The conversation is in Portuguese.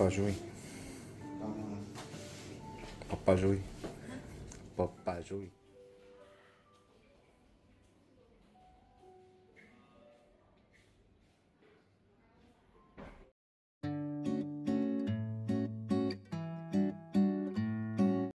Papajui. Tá Papajui. Papajui.